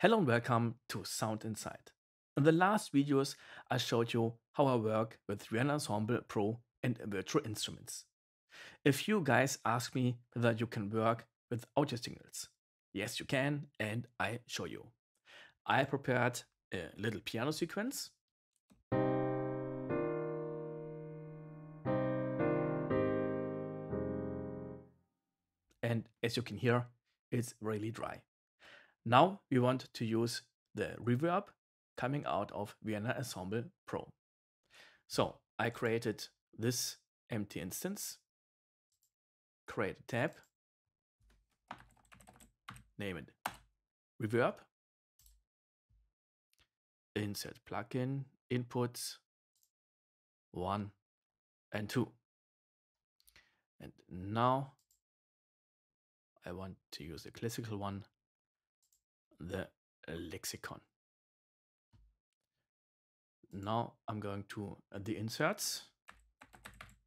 Hello and welcome to Sound Insight. In the last videos, I showed you how I work with Vienna Ensemble Pro and virtual instruments. A few guys ask me whether you can work with audio signals. Yes, you can, and I show you. I prepared a little piano sequence. And as you can hear, it's really dry. Now we want to use the reverb coming out of Vienna Ensemble Pro. So I created this empty instance, create a tab, name it. Reverb, insert plugin, inputs, one and two. And now I want to use a classical one the Lexicon. Now I'm going to uh, the inserts,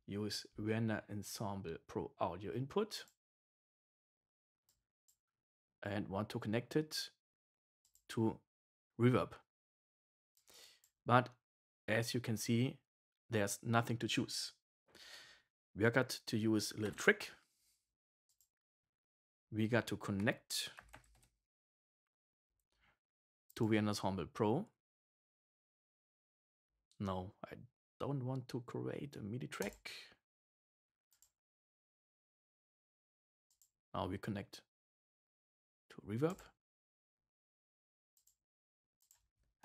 use Vienna Ensemble Pro Audio Input, and want to connect it to Reverb. But as you can see, there's nothing to choose. We got to use a little trick. We got to connect to Vienna Ensemble Pro. No, I don't want to create a MIDI track. Now we connect to Reverb.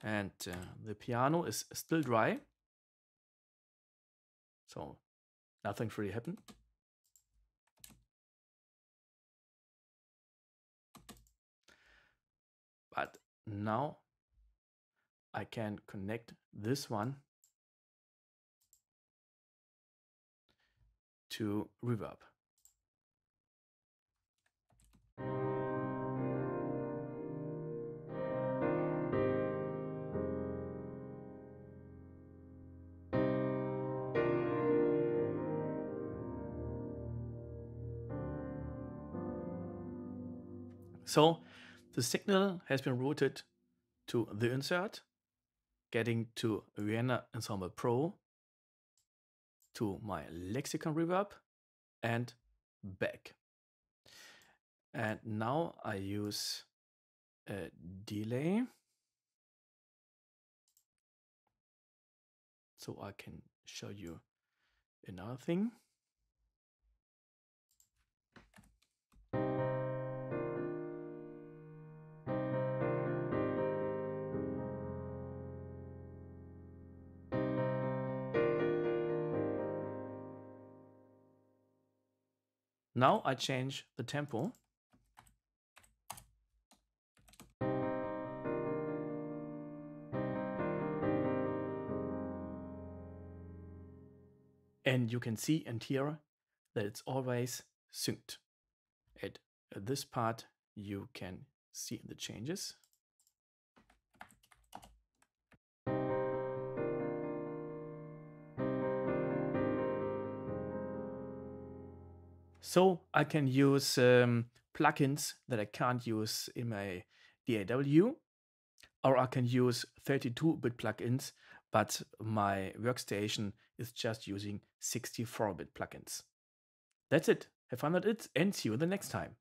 And uh, the piano is still dry. So nothing's really happened. But now I can connect this one to reverb. So the signal has been routed to the insert, getting to Vienna Ensemble Pro, to my Lexicon reverb, and back. And now I use a delay. So I can show you another thing. Now I change the tempo. And you can see and hear that it's always synced. At this part, you can see the changes. So I can use um, plugins that I can't use in my DAW, or I can use 32-bit plugins, but my workstation is just using 64-bit plugins. That's it. Have fun with it and see you the next time.